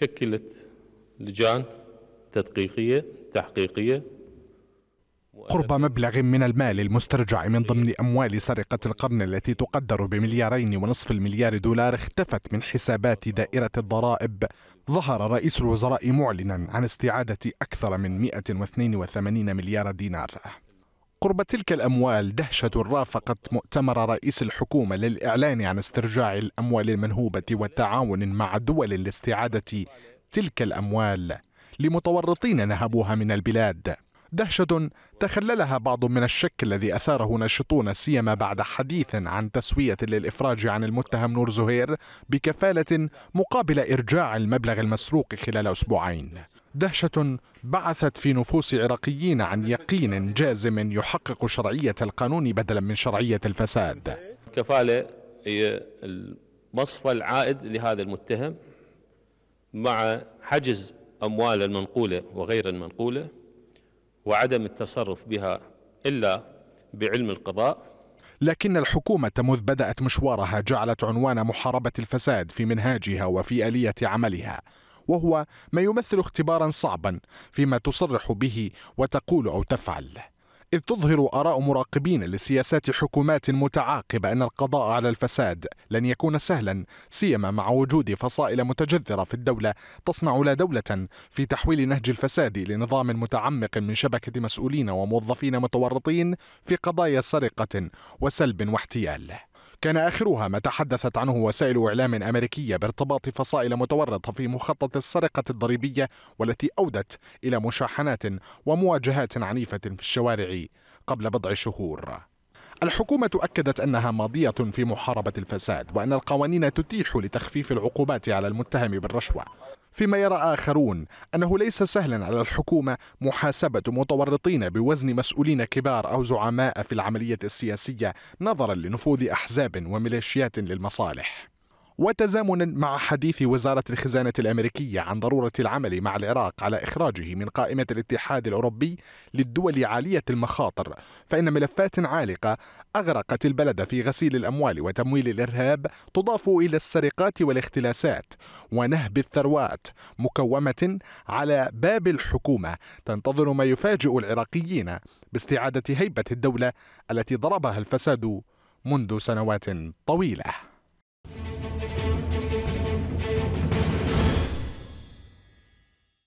شكلت لجان تدقيقية تحقيقية. قرب مبلغ من المال المسترجع من ضمن أموال سرقة القرن التي تقدر بمليارين ونصف المليار دولار اختفت من حسابات دائرة الضرائب. ظهر رئيس الوزراء معلنا عن استعادة أكثر من 182 مليار دينار. قرب تلك الأموال دهشة رافقت مؤتمر رئيس الحكومة للإعلان عن استرجاع الأموال المنهوبة والتعاون مع دول لاستعادة تلك الأموال لمتورطين نهبوها من البلاد. دهشة تخللها بعض من الشك الذي أثاره ناشطون سيما بعد حديث عن تسوية للإفراج عن المتهم نور زهير بكفالة مقابل إرجاع المبلغ المسروق خلال أسبوعين. دهشة بعثت في نفوس عراقيين عن يقين جازم يحقق شرعية القانون بدلا من شرعية الفساد. الكفالة هي المصفى العائد لهذا المتهم مع حجز أموال المنقولة وغير المنقولة وعدم التصرف بها إلا بعلم القضاء. لكن الحكومة مذ بدأت مشوارها جعلت عنوان محاربة الفساد في منهاجها وفي آلية عملها. وهو ما يمثل اختبارا صعبا فيما تصرح به وتقول أو تفعل. إذ تظهر آراء مراقبين لسياسات حكومات متعاقبة أن القضاء على الفساد لن يكون سهلا سيما مع وجود فصائل متجذرة في الدولة تصنع لا دولة في تحويل نهج الفساد لنظام متعمق من شبكة مسؤولين وموظفين متورطين في قضايا سرقة وسلب واحتيال. كان آخرها ما تحدثت عنه وسائل إعلام أمريكية بارتباط فصائل متورطة في مخطط السرقة الضريبية والتي أودت إلى مشاحنات ومواجهات عنيفة في الشوارع قبل بضع شهور. الحكومة أكدت أنها ماضية في محاربة الفساد وأن القوانين تتيح لتخفيف العقوبات على المتهم بالرشوة. فيما يرى آخرون أنه ليس سهلا على الحكومة محاسبة متورطين بوزن مسؤولين كبار أو زعماء في العملية السياسية نظرا لنفوذ أحزاب وميليشيات للمصالح. وتزامنا مع حديث وزارة الخزانة الأمريكية عن ضرورة العمل مع العراق على إخراجه من قائمة الاتحاد الأوروبي للدول عالية المخاطر فإن ملفات عالقة أغرقت البلد في غسيل الأموال وتمويل الإرهاب تضاف إلى السرقات والاختلاسات ونهب الثروات مكومة على باب الحكومة تنتظر ما يفاجئ العراقيين باستعادة هيبة الدولة التي ضربها الفساد منذ سنوات طويلة.